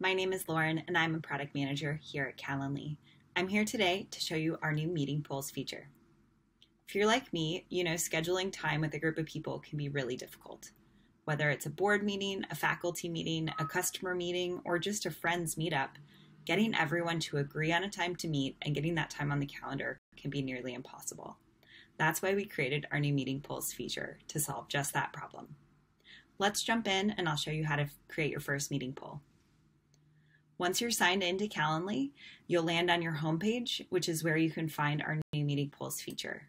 My name is Lauren and I'm a product manager here at Calendly. I'm here today to show you our new meeting polls feature. If you're like me, you know scheduling time with a group of people can be really difficult. Whether it's a board meeting, a faculty meeting, a customer meeting, or just a friends meetup, getting everyone to agree on a time to meet and getting that time on the calendar can be nearly impossible. That's why we created our new meeting polls feature to solve just that problem. Let's jump in and I'll show you how to create your first meeting poll. Once you're signed into Calendly, you'll land on your homepage, which is where you can find our new meeting polls feature.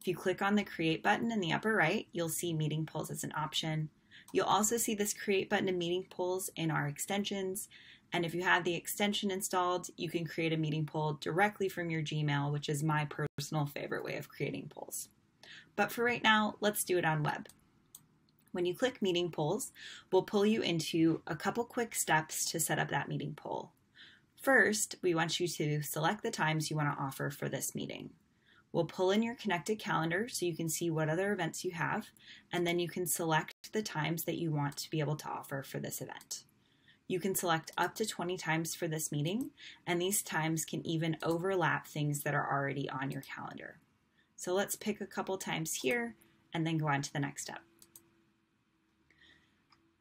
If you click on the create button in the upper right, you'll see meeting polls as an option. You'll also see this create button in meeting polls in our extensions. And if you have the extension installed, you can create a meeting poll directly from your Gmail, which is my personal favorite way of creating polls. But for right now, let's do it on web. When you click meeting polls, we'll pull you into a couple quick steps to set up that meeting poll. First, we want you to select the times you want to offer for this meeting. We'll pull in your connected calendar so you can see what other events you have, and then you can select the times that you want to be able to offer for this event. You can select up to 20 times for this meeting, and these times can even overlap things that are already on your calendar. So let's pick a couple times here and then go on to the next step.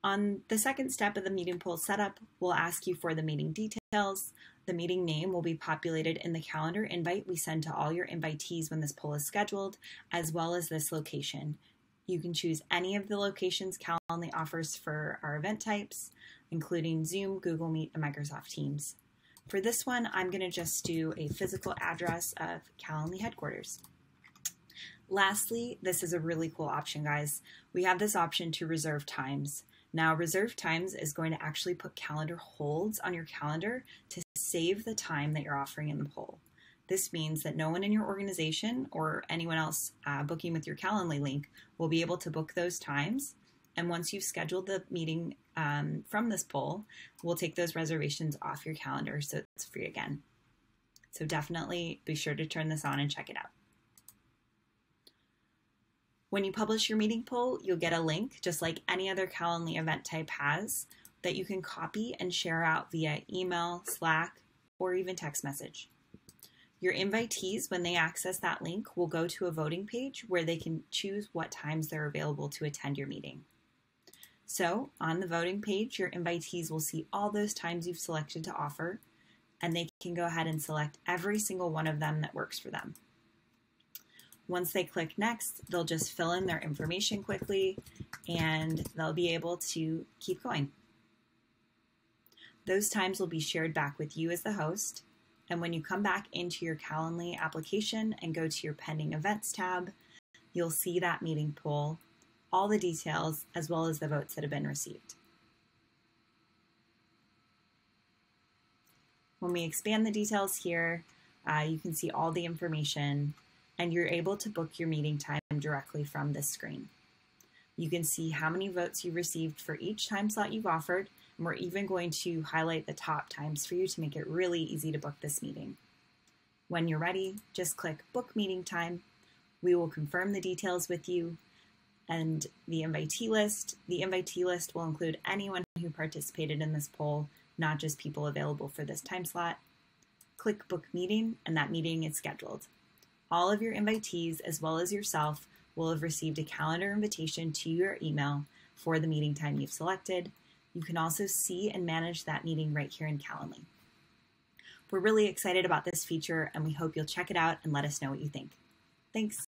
On the second step of the meeting poll setup, we'll ask you for the meeting details. The meeting name will be populated in the calendar invite we send to all your invitees when this poll is scheduled, as well as this location. You can choose any of the locations Calendly offers for our event types, including Zoom, Google Meet, and Microsoft Teams. For this one, I'm going to just do a physical address of Calendly headquarters. Lastly, this is a really cool option, guys. We have this option to reserve times. Now, reserve times is going to actually put calendar holds on your calendar to save the time that you're offering in the poll. This means that no one in your organization or anyone else uh, booking with your Calendly link will be able to book those times. And once you've scheduled the meeting um, from this poll, we'll take those reservations off your calendar so it's free again. So definitely be sure to turn this on and check it out. When you publish your meeting poll, you'll get a link, just like any other Calendly event type has, that you can copy and share out via email, Slack, or even text message. Your invitees, when they access that link, will go to a voting page where they can choose what times they're available to attend your meeting. So, on the voting page, your invitees will see all those times you've selected to offer, and they can go ahead and select every single one of them that works for them. Once they click next, they'll just fill in their information quickly and they'll be able to keep going. Those times will be shared back with you as the host. And when you come back into your Calendly application and go to your pending events tab, you'll see that meeting poll, all the details, as well as the votes that have been received. When we expand the details here, uh, you can see all the information and you're able to book your meeting time directly from this screen. You can see how many votes you received for each time slot you've offered, and we're even going to highlight the top times for you to make it really easy to book this meeting. When you're ready, just click Book Meeting Time. We will confirm the details with you and the invitee list. The invitee list will include anyone who participated in this poll, not just people available for this time slot. Click Book Meeting, and that meeting is scheduled. All of your invitees, as well as yourself, will have received a calendar invitation to your email for the meeting time you've selected. You can also see and manage that meeting right here in Calendly. We're really excited about this feature and we hope you'll check it out and let us know what you think. Thanks.